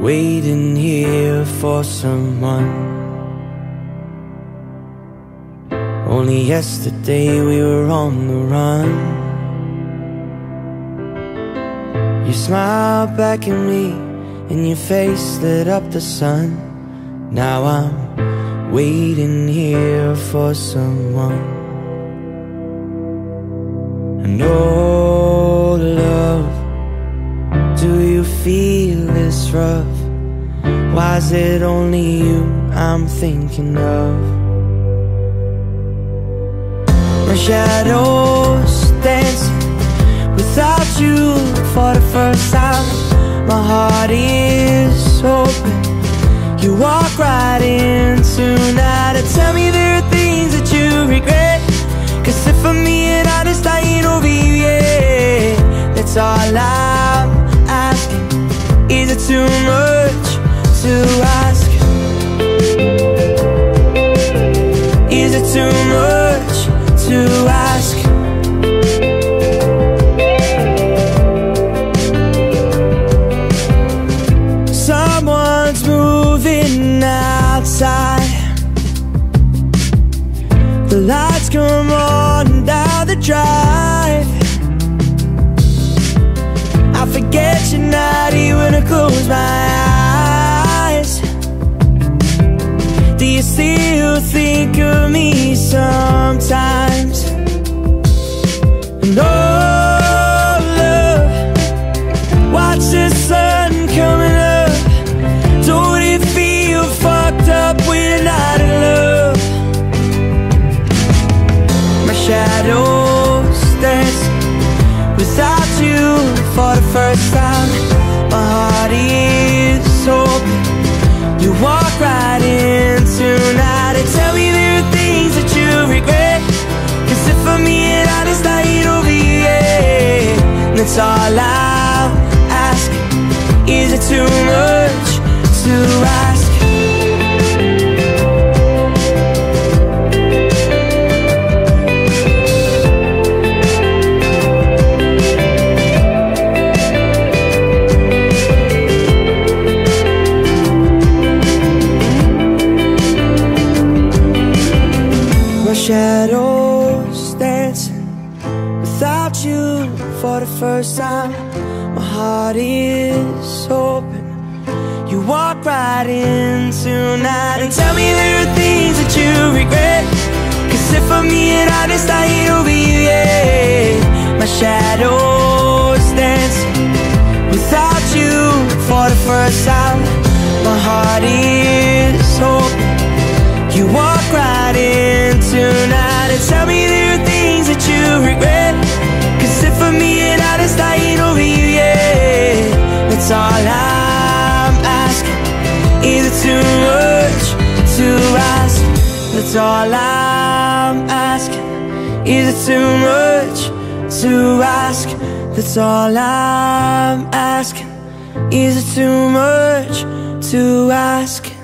waiting here for someone. Only yesterday we were on the run. You smiled back at me, and your face lit up the sun. Now I'm waiting here for someone. And oh, love, do you feel this rough? Why is it only you I'm thinking of? My shadows dancing without you for the first time. My heart is open. You walk right in tonight and tell me there are things that you regret. Cause if I'm being honest, I ain't over you yet. That's all asking. Is it too much to ask? Is it too much to ask? Do you still think of me sometimes? And oh, love, watch the sun coming up. Don't it feel fucked up when not in love? My shadows dance without you for the first time. That's all I'm asking. Is it too much to ask? My shadows dancing without you for the first time. My heart is open. You walk right in tonight and tell me there are things that you regret. Cause if I'm being honest, I ain't over you yet. My shadows dancing without you for the first time. My heart is That's all I'm asking. Is it too much to ask? That's all I'm asking. Is it too much to ask? That's all I'm asking. Is it too much to ask?